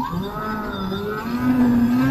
아~ 음.